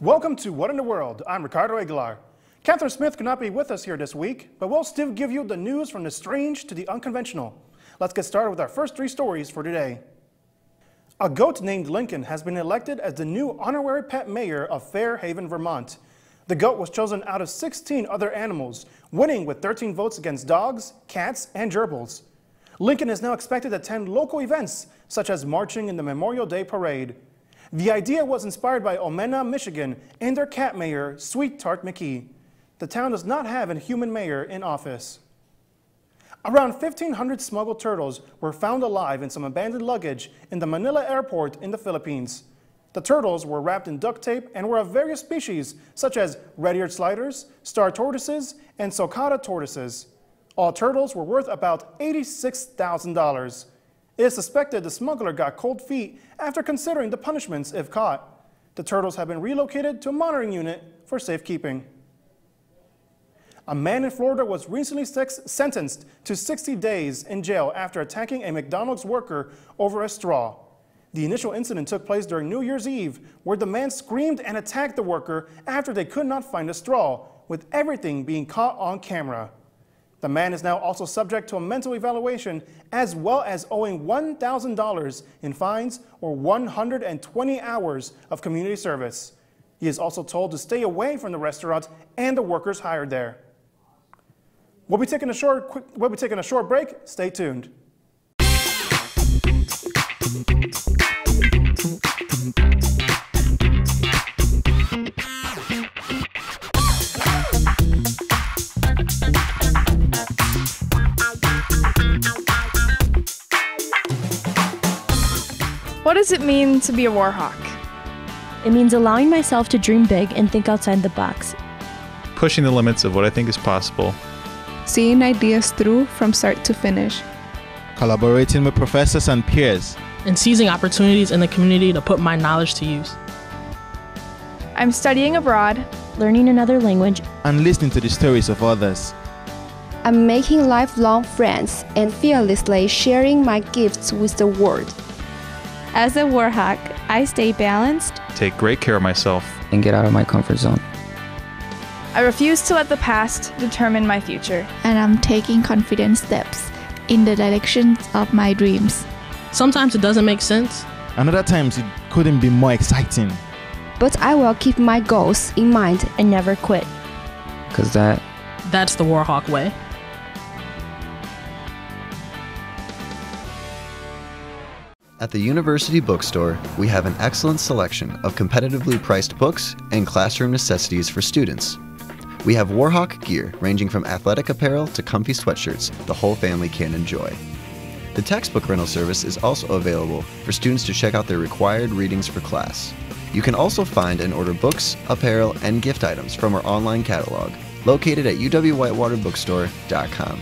Welcome to What in the World. I'm Ricardo Aguilar. Catherine Smith could not be with us here this week, but we'll still give you the news from the strange to the unconventional. Let's get started with our first three stories for today. A goat named Lincoln has been elected as the new honorary pet mayor of Fairhaven, Vermont. The goat was chosen out of 16 other animals, winning with 13 votes against dogs, cats, and gerbils. Lincoln is now expected to attend local events, such as marching in the Memorial Day Parade. The idea was inspired by Omena, Michigan, and their cat mayor, Sweet Tart McKee. The town does not have a human mayor in office. Around 1,500 smuggled turtles were found alive in some abandoned luggage in the Manila airport in the Philippines. The turtles were wrapped in duct tape and were of various species, such as red-eared sliders, star tortoises, and sulcata tortoises. All turtles were worth about $86,000. It is suspected the smuggler got cold feet after considering the punishments if caught. The turtles have been relocated to a monitoring unit for safekeeping. A man in Florida was recently sentenced to 60 days in jail after attacking a McDonald's worker over a straw. The initial incident took place during New Year's Eve, where the man screamed and attacked the worker after they could not find a straw, with everything being caught on camera. The man is now also subject to a mental evaluation as well as owing $1,000 in fines or 120 hours of community service. He is also told to stay away from the restaurant and the workers hired there. We'll be taking a short, quick, we'll be taking a short break. Stay tuned. Does it mean to be a warhawk? It means allowing myself to dream big and think outside the box. Pushing the limits of what I think is possible. Seeing ideas through from start to finish. Collaborating with professors and peers. And seizing opportunities in the community to put my knowledge to use. I'm studying abroad, learning another language, and listening to the stories of others. I'm making lifelong friends and fearlessly sharing my gifts with the world. As a warhawk, I stay balanced, take great care of myself, and get out of my comfort zone. I refuse to let the past determine my future. And I'm taking confident steps in the direction of my dreams. Sometimes it doesn't make sense. And other times it couldn't be more exciting. But I will keep my goals in mind and never quit. Cause that that's the Warhawk way. At the University Bookstore, we have an excellent selection of competitively priced books and classroom necessities for students. We have Warhawk gear ranging from athletic apparel to comfy sweatshirts the whole family can enjoy. The textbook rental service is also available for students to check out their required readings for class. You can also find and order books, apparel, and gift items from our online catalog, located at uwwhitewaterbookstore.com.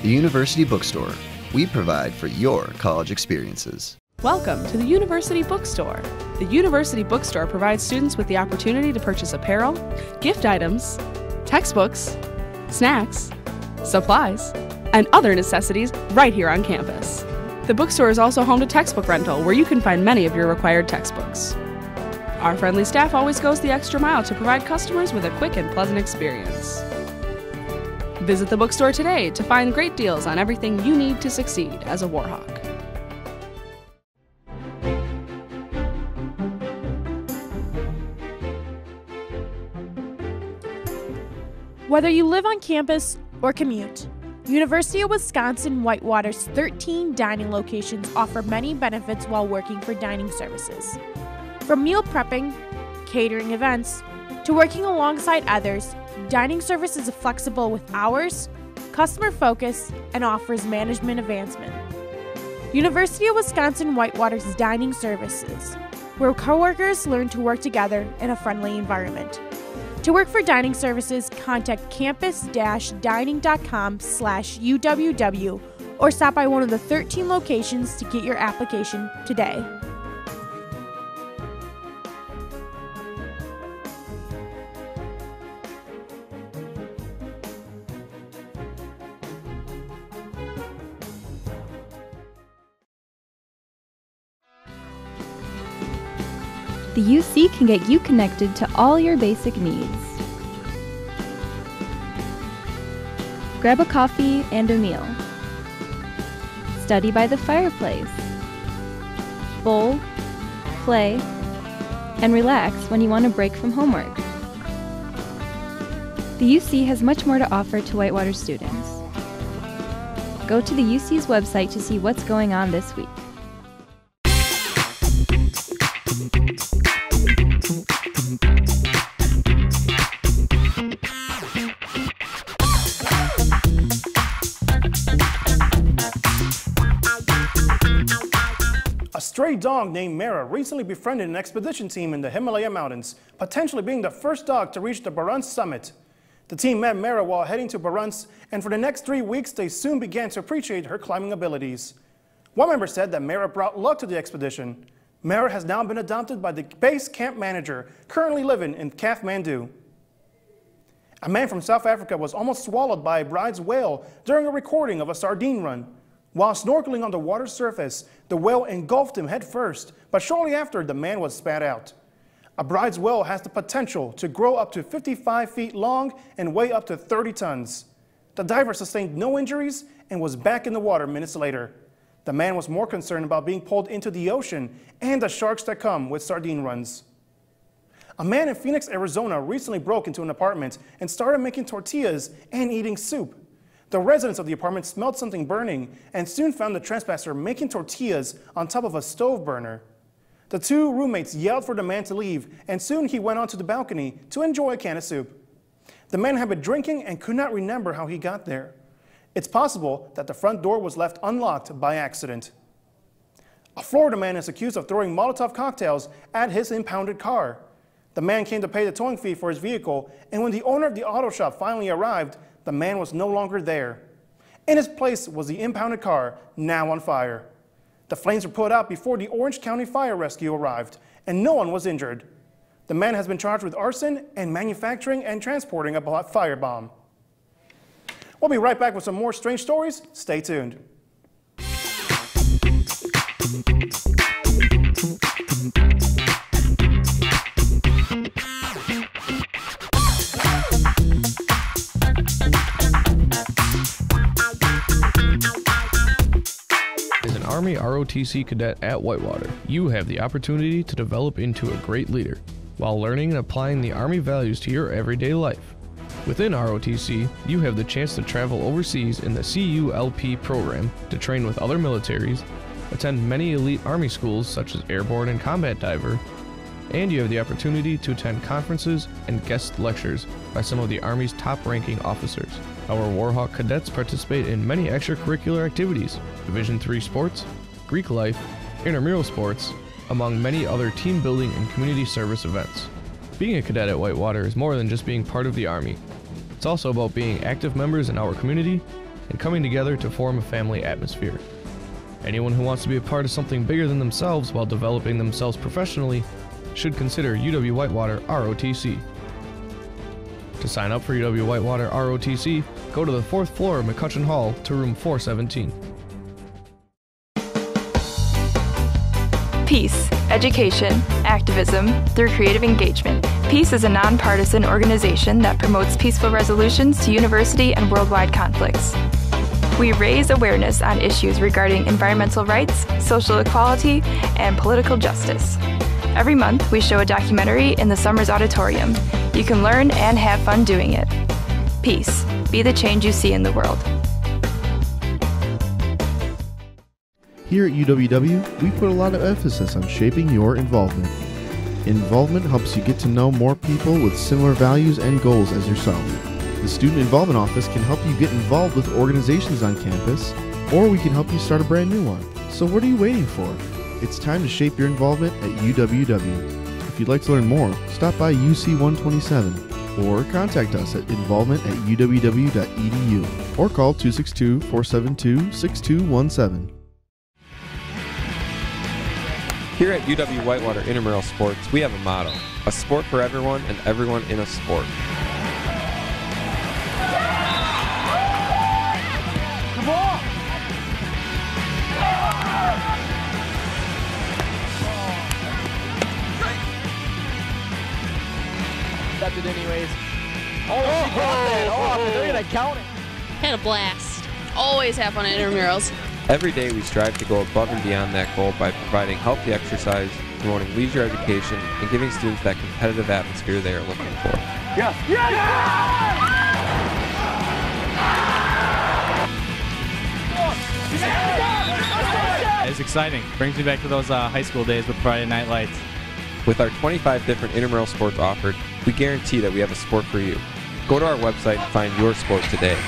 The University Bookstore. We provide for your college experiences. Welcome to the University Bookstore. The University Bookstore provides students with the opportunity to purchase apparel, gift items, textbooks, snacks, supplies, and other necessities right here on campus. The bookstore is also home to textbook rental, where you can find many of your required textbooks. Our friendly staff always goes the extra mile to provide customers with a quick and pleasant experience. Visit the bookstore today to find great deals on everything you need to succeed as a Warhawk. Whether you live on campus or commute, University of Wisconsin Whitewater's 13 dining locations offer many benefits while working for dining services. From meal prepping, catering events, to working alongside others, dining service is flexible with hours, customer focus, and offers management advancement. University of Wisconsin Whitewater's dining services, where coworkers learn to work together in a friendly environment. To work for dining services, contact campus-dining.com slash UWW or stop by one of the 13 locations to get your application today. The UC can get you connected to all your basic needs. Grab a coffee and a meal. Study by the fireplace. Bowl, play, and relax when you want a break from homework. The UC has much more to offer to Whitewater students. Go to the UC's website to see what's going on this week. Stray dog named Mara recently befriended an expedition team in the Himalaya Mountains, potentially being the first dog to reach the Baruntse summit. The team met Mara while heading to Baruntse, and for the next three weeks, they soon began to appreciate her climbing abilities. One member said that Mara brought luck to the expedition. Mara has now been adopted by the base camp manager, currently living in Kathmandu. A man from South Africa was almost swallowed by a Bryde's whale during a recording of a sardine run. While snorkeling on the water's surface, the whale engulfed him headfirst, but shortly after, the man was spat out. A Bryde's whale has the potential to grow up to 55 feet long and weigh up to 30 tons. The diver sustained no injuries and was back in the water minutes later. The man was more concerned about being pulled into the ocean and the sharks that come with sardine runs. A man in Phoenix, Arizona recently broke into an apartment and started making tortillas and eating soup. The residents of the apartment smelled something burning and soon found the trespasser making tortillas on top of a stove burner. The two roommates yelled for the man to leave, and soon he went onto the balcony to enjoy a can of soup. The man had been drinking and could not remember how he got there. It's possible that the front door was left unlocked by accident. A Florida man is accused of throwing Molotov cocktails at his impounded car. The man came to pay the towing fee for his vehicle, and when the owner of the auto shop finally arrived, the man was no longer there. In his place was the impounded car, now on fire. The flames were put out before the Orange County Fire Rescue arrived, and no one was injured. The man has been charged with arson and manufacturing and transporting a firebomb. We'll be right back with some more strange stories. Stay tuned. Army ROTC cadet at Whitewater, you have the opportunity to develop into a great leader while learning and applying the Army values to your everyday life. Within ROTC, you have the chance to travel overseas in the CULP program to train with other militaries, attend many elite Army schools such as Airborne and Combat Diver, and you have the opportunity to attend conferences and guest lectures by some of the Army's top ranking officers. Our Warhawk cadets participate in many extracurricular activities, Division III sports, Greek life, intramural sports, among many other team building and community service events. Being a cadet at Whitewater is more than just being part of the Army. It's also about being active members in our community and coming together to form a family atmosphere. Anyone who wants to be a part of something bigger than themselves while developing themselves professionally should consider UW Whitewater ROTC. To sign up for UW Whitewater ROTC, go to the fourth floor of McCutchan Hall to room 417. Peace, education, activism through creative engagement. Peace is a nonpartisan organization that promotes peaceful resolutions to university and worldwide conflicts. We raise awareness on issues regarding environmental rights, social equality, and political justice. Every month, we show a documentary in the Summers Auditorium. You can learn and have fun doing it. Peace. Be the change you see in the world. Here at UWW, we put a lot of emphasis on shaping your involvement. Involvement helps you get to know more people with similar values and goals as yourself. The Student Involvement Office can help you get involved with organizations on campus, or we can help you start a brand new one. So, what are you waiting for? It's time to shape your involvement at UWW. If you'd like to learn more, stop by UC 127 or contact us at involvement at uww.edu or call 262 472 6217. Here at UW Whitewater Intramural Sports, we have a motto a sport for everyone and everyone in a sport. It anyways. Oh, she got that off, and they're gonna count it. Had a blast. Always have fun at intramurals. Every day we strive to go above and beyond that goal by providing healthy exercise, promoting leisure education, and giving students that competitive atmosphere they are looking for. Yes. Yes. It's exciting. Brings me back to those uh, high school days with Friday Night Lights. With our 25 different intramural sports offered, we guarantee that we have a sport for you. Go to our website and find your sport today.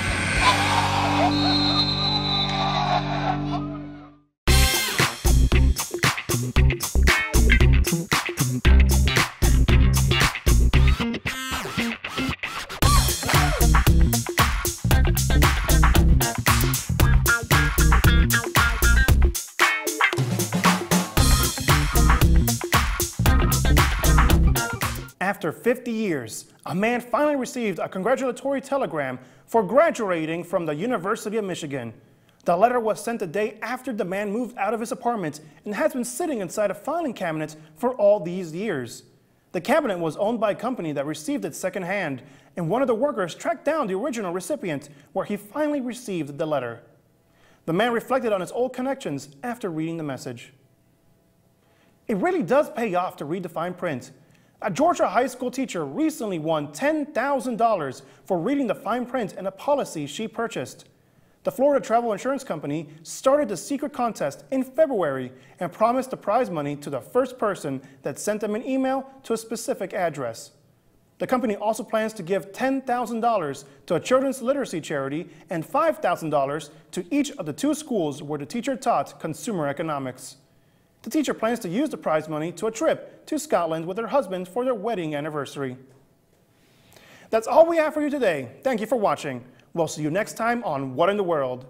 After 50 years, a man finally received a congratulatory telegram for graduating from the University of Michigan. The letter was sent the day after the man moved out of his apartment and has been sitting inside a filing cabinet for all these years. The cabinet was owned by a company that received it secondhand, and one of the workers tracked down the original recipient where he finally received the letter. The man reflected on his old connections after reading the message. It really does pay off to read the fine print. A Georgia high school teacher recently won $10,000 for reading the fine print in a policy she purchased. The Florida Travel Insurance Company started the secret contest in February and promised the prize money to the first person that sent them an email to a specific address. The company also plans to give $10,000 to a children's literacy charity and $5,000 to each of the two schools where the teacher taught consumer economics. The teacher plans to use the prize money to a trip to Scotland with her husband for their wedding anniversary. That's all we have for you today. Thank you for watching. We'll see you next time on What in the World.